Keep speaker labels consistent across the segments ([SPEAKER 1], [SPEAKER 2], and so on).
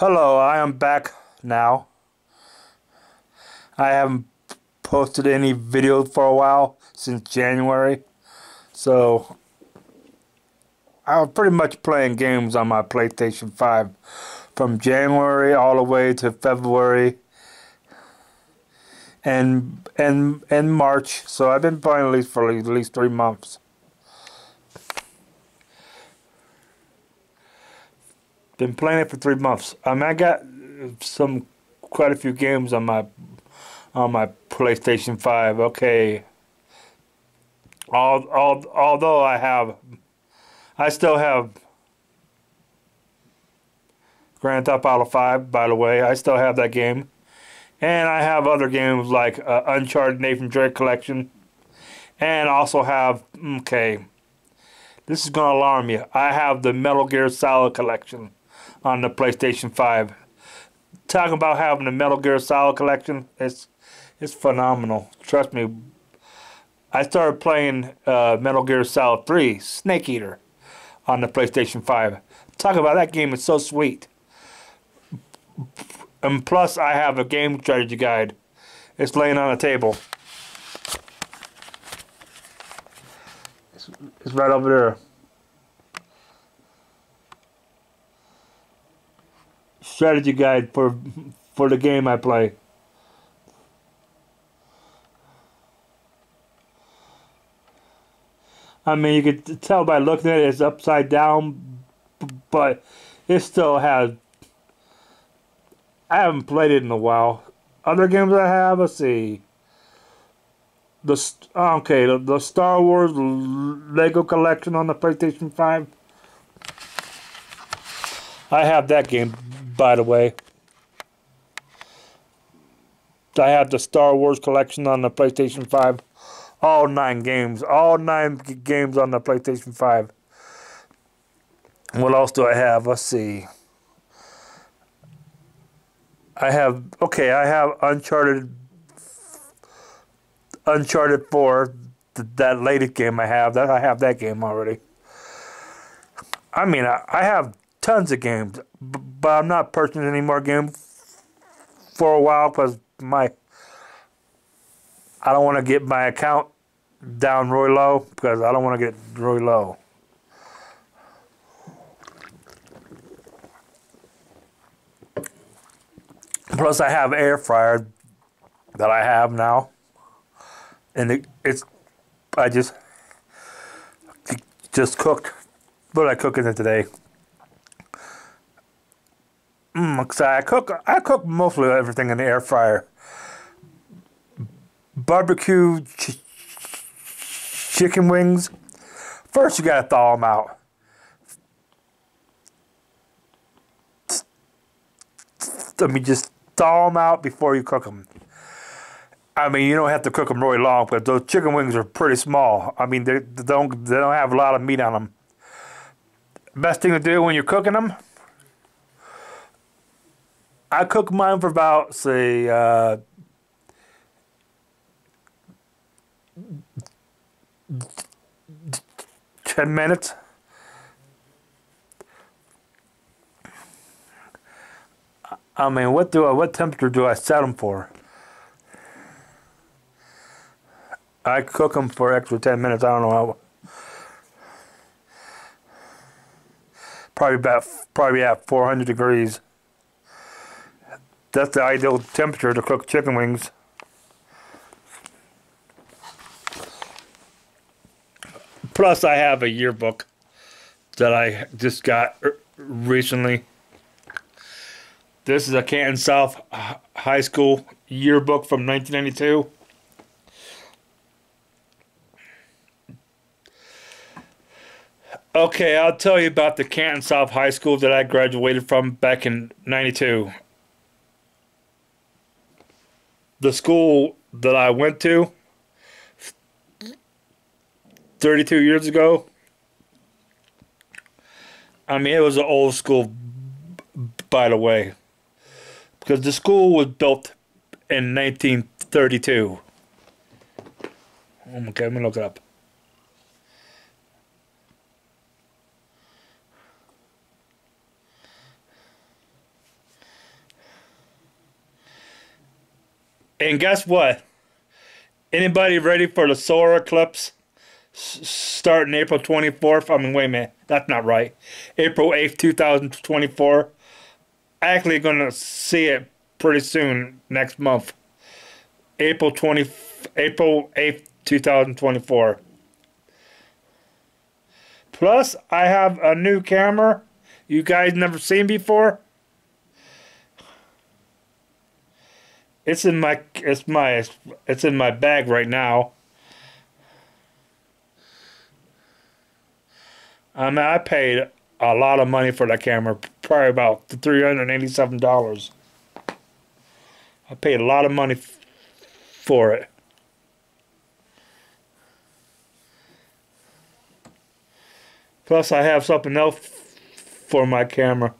[SPEAKER 1] Hello, I am back now. I haven't posted any videos for a while since January. So I was pretty much playing games on my PlayStation 5 from January all the way to February and and and March. So I've been playing at least for at least three months. Been playing it for three months. I mean, I got some quite a few games on my on my PlayStation 5. Okay. All, all, although I have, I still have Grand Theft Auto 5, by the way. I still have that game. And I have other games like uh, Uncharted Nathan Drake Collection. And also have, okay, this is going to alarm you. I have the Metal Gear Solid Collection on the PlayStation 5. Talking about having the Metal Gear Solid collection, it's it's phenomenal. Trust me. I started playing uh, Metal Gear Solid 3, Snake Eater, on the PlayStation 5. Talk about that game, is so sweet. And plus, I have a game strategy guide. It's laying on a table. It's, it's right over there. Strategy guide for for the game I play. I mean, you could tell by looking at it, it's upside down, but it still has. I haven't played it in a while. Other games I have, let's see. The okay, the, Star Wars Lego collection on the PlayStation Five. I have that game by the way. I have the Star Wars collection on the PlayStation 5. All nine games. All nine games on the PlayStation 5. What else do I have? Let's see. I have, okay, I have Uncharted, Uncharted 4, that latest game I have. That I have that game already. I mean, I, I have tons of games, but I'm not purchasing any more games for a while because my I don't want to get my account down really low because I don't want to get really low. Plus, I have air fryer that I have now, and it, it's I just just cooked. What I cooking it today? Mm, I cook I cook mostly everything in the air fryer. Barbecue ch chicken wings. First, you gotta thaw them out. Let me just thaw them out before you cook them. I mean, you don't have to cook them really long, but those chicken wings are pretty small. I mean, they, they don't they don't have a lot of meat on them. Best thing to do when you're cooking them I cook mine for about say uh, ten minutes. I mean, what do I, what temperature do I set them for? I cook them for extra 10 minutes. I don't know how. Probably about probably at 400 degrees. That's the ideal temperature to cook chicken wings. Plus, I have a yearbook that I just got recently. This is a Canton South High School yearbook from 1992. Okay, I'll tell you about the Canton South High School that I graduated from back in 92 the school that I went to 32 years ago, I mean, it was an old school, by the way, because the school was built in 1932. Okay, let me look it up. And guess what? Anybody ready for the solar eclipse? Starting April 24th. I mean, wait a minute. That's not right. April 8th, 2024. Actually, going to see it pretty soon next month. April 20, April 8th, 2024. Plus, I have a new camera you guys never seen before. It's in my it's my it's in my bag right now. I mean, I paid a lot of money for that camera, probably about three hundred eighty-seven dollars. I paid a lot of money for it. Plus, I have something else for my camera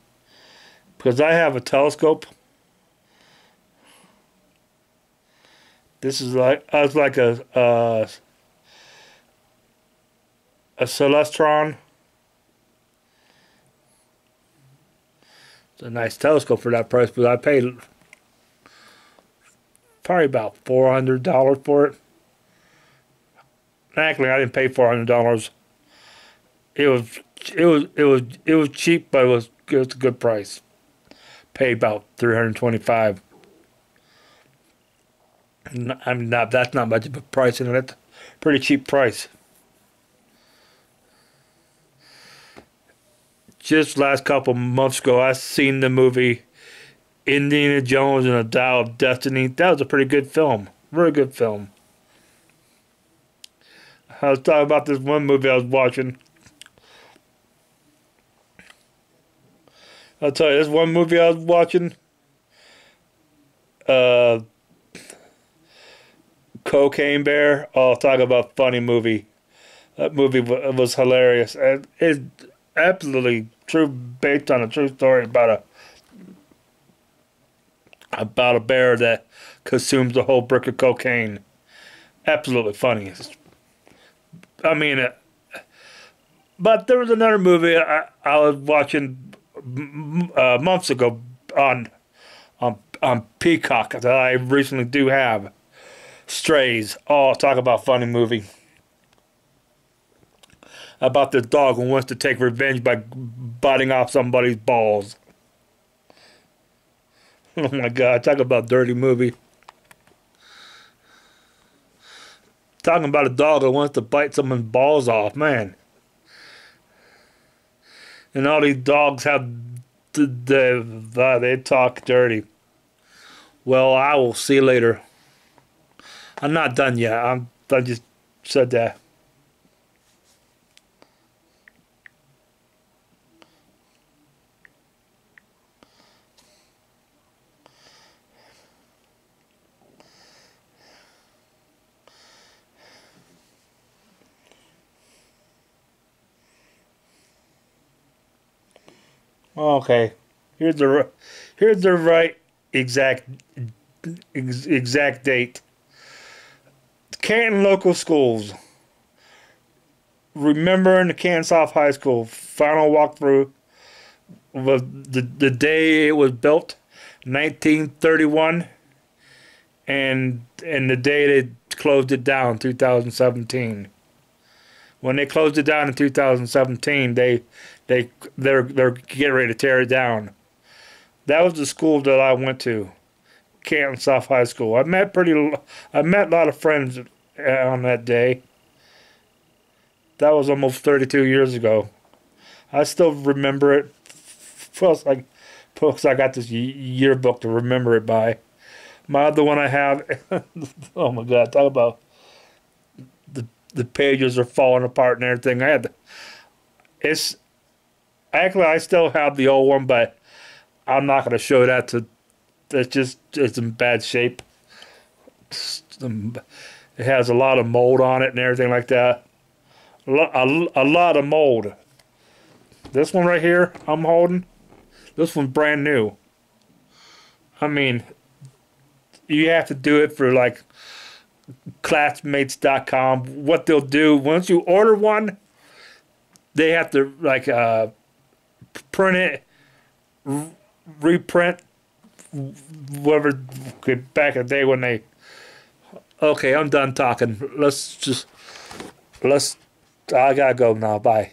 [SPEAKER 1] because I have a telescope. This is like I was like a uh, a Celestron. It's a nice telescope for that price, but I paid probably about four hundred dollars for it. Actually, I didn't pay four hundred dollars. It was it was it was it was cheap, but it was it was a good price. Paid about three hundred twenty five. I mean, not, that's not much of a price, and that's pretty cheap price. Just last couple months ago, I seen the movie Indiana Jones and the Dial of Destiny. That was a pretty good film. Very good film. I was talking about this one movie I was watching. I'll tell you, this one movie I was watching. Uh, Cocaine Bear. Oh, talk about funny movie. That movie was hilarious. It's absolutely true, based on a true story about a about a bear that consumes a whole brick of cocaine. Absolutely funny. I mean, uh, but there was another movie I, I was watching uh, months ago on on on Peacock that I recently do have. Strays. Oh, talk about funny movie. About the dog who wants to take revenge by biting off somebody's balls. Oh my god, talk about dirty movie. Talking about a dog that wants to bite someone's balls off, man. And all these dogs have the, the, uh, they talk dirty. Well, I will see you later. I'm not done yet. I'm, I just said that. Okay, here's the here's the right exact exact date. Canton local schools. Remembering the Canton South High School final walkthrough was the the day it was built, 1931, and and the day they closed it down, 2017. When they closed it down in 2017, they they they're they're getting ready to tear it down. That was the school that I went to, Canton South High School. I met pretty I met a lot of friends on that day. That was almost 32 years ago. I still remember it. Plus, I, plus I got this yearbook to remember it by. My other one I have, oh my god, talk about the the pages are falling apart and everything. I had, it's actually I still have the old one, but I'm not going to show that to. It's just it's in bad shape. It has a lot of mold on it and everything like that. A, a, a lot of mold. This one right here I'm holding, this one's brand new. I mean, you have to do it for like classmates.com. What they'll do once you order one, they have to like uh, print it, reprint whatever back in the day when they. Okay, I'm done talking. Let's just let's. I gotta go now. Bye.